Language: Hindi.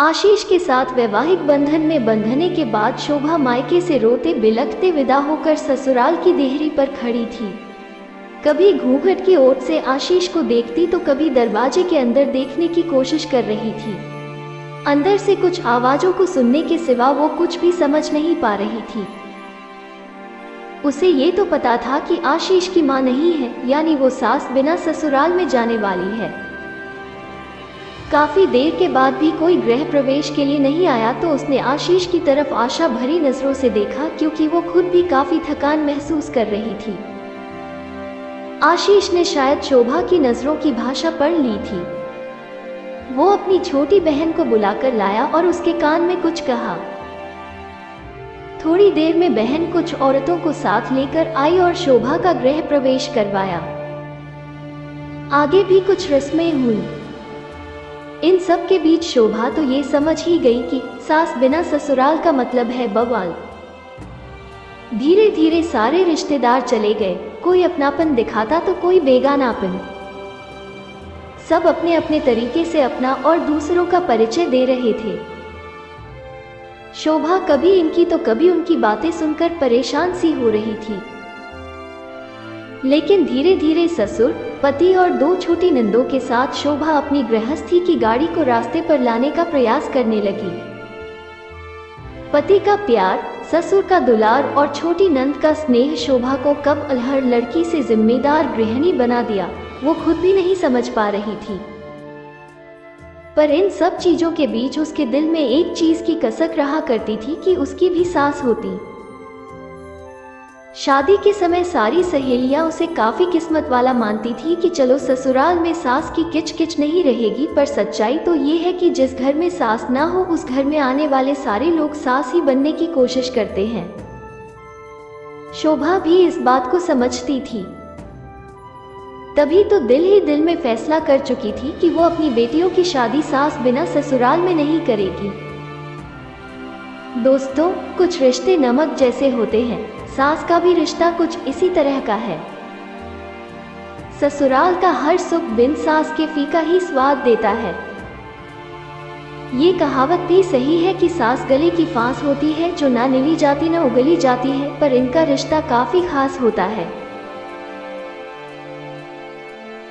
आशीष के साथ वैवाहिक बंधन में बंधने के बाद शोभा मायके से रोते बिलखते विदा होकर ससुराल की देहरी पर खड़ी थी। कभी घूंघट की ओर से आशीष को देखती तो कभी दरवाजे के अंदर देखने की कोशिश कर रही थी। अंदर से कुछ आवाजों को सुनने के सिवा वो कुछ भी समझ नहीं पा रही थी। उसे ये तो पता था कि आशीष की माँ नहीं है, यानी वो सास बिना ससुराल में जाने वाली है। काफ़ी देर के बाद भी कोई गृह प्रवेश के लिए नहीं आया तो उसने आशीष की तरफ़ आशा भरी नज़रों से देखा क्योंकि वो खुद भी काफ़ी थकान महसूस कर रही थी। आशीष ने शायद शोभा की नज़रों की भाषा पढ़ ली थी। वो अपनी छोटी बहन को बुलाकर लाया और उसके कान में कुछ कहा। थोड़ी देर में बहन कुछ औरतों को साथ लेकर आई और शोभा का गृह प्रवेश करवाया। आगे भी कुछ रस्में हुई। इन सब के बीच शोभा तो ये समझ ही गई कि सास बिना ससुराल का मतलब है बवाल। धीरे धीरे सारे रिश्तेदार चले गए। कोई अपनापन दिखाता तो कोई बेगानापन। सब अपने अपने तरीके से अपना और दूसरों का परिचय दे रहे थे। शोभा कभी इनकी तो कभी उनकी बातें सुनकर परेशान सी हो रही थी। लेकिन धीरे धीरे ससुर पति और दो छोटी नंदों के साथ शोभा अपनी गृहस्थी की गाड़ी को रास्ते पर लाने का प्रयास करने लगी। पति का प्यार, ससुर का दुलार और छोटी नंद का स्नेह शोभा को कब अलहर लड़की से जिम्मेदार गृहिणी बना दिया, वो खुद भी नहीं समझ पा रही थी। पर इन सब चीज़ों के बीच उसके दिल में एक चीज़ की कसक रहा करती थी कि उसकी भी सास होती। शादी के समय सारी सहेलियाँ उसे काफ़ी किस्मत वाला मानती थी कि चलो ससुराल में सास की किच किच नहीं रहेगी, पर सच्चाई तो ये है कि जिस घर में सास ना हो, उस घर में आने वाले सारे लोग सास ही बनने की कोशिश करते हैं। शोभा भी इस बात को समझती थी। तभी तो दिल ही दिल में फैसला कर चुकी थी कि वो अपनी बेटियों की शादी सास बिना ससुराल में नहीं करेगी। दोस्तों, कुछ रिश्ते नमक जैसे होते हैं। सास का भी रिश्ता कुछ इसी तरह का है। ससुराल का हर सुख बिन सास के फीका ही स्वाद देता है। ये कहावत भी सही है कि सास गले की फांस होती है, जो ना निली जाती, ना उगली जाती है, पर इनका रिश्ता काफ़ी खास होता है।